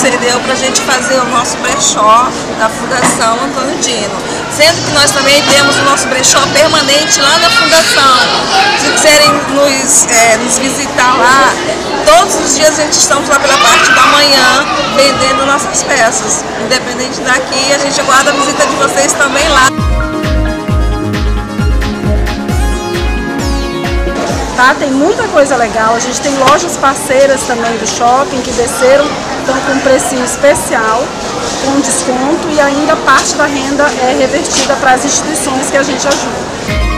cedeu para a gente fazer o nosso brechó da Fundação Antônio Dino. Sendo que nós também temos o nosso brechó permanente lá na Fundação. Se quiserem nos, é, nos visitar lá, todos os dias a gente estamos lá pela parte da manhã vendendo nossas peças. Independente daqui, a gente aguarda a visita de vocês também lá. Tá? Tem muita coisa legal, a gente tem lojas parceiras também do shopping que desceram, estão com um precinho especial, com desconto e ainda parte da renda é revertida para as instituições que a gente ajuda.